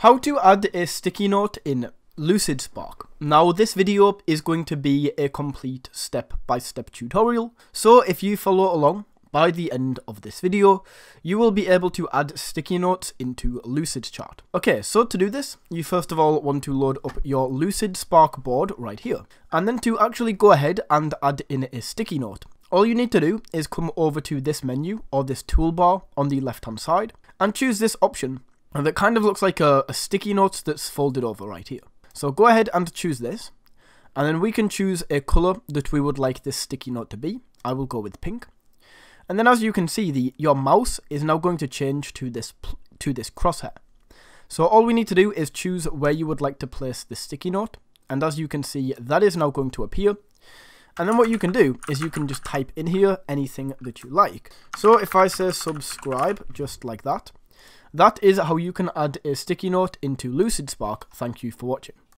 How to add a sticky note in Lucidspark. Now this video is going to be a complete step-by-step -step tutorial, so if you follow along, by the end of this video, you will be able to add sticky notes into Lucidchart. Okay, so to do this, you first of all want to load up your Lucidspark board right here, and then to actually go ahead and add in a sticky note. All you need to do is come over to this menu or this toolbar on the left hand side and choose this option that kind of looks like a, a sticky note that's folded over right here. So go ahead and choose this and then we can choose a colour that we would like this sticky note to be. I will go with pink. And then as you can see, the your mouse is now going to change to this to this crosshair. So all we need to do is choose where you would like to place the sticky note. And as you can see, that is now going to appear. And then what you can do is you can just type in here anything that you like. So if I say subscribe, just like that, that is how you can add a sticky note into Lucidspark. Thank you for watching.